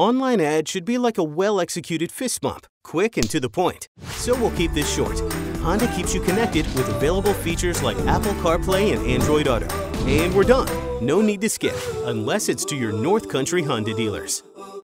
Online ad should be like a well executed fist bump, quick and to the point. So we'll keep this short. Honda keeps you connected with available features like Apple CarPlay and Android Auto. And we're done. No need to skip, unless it's to your North Country Honda dealers.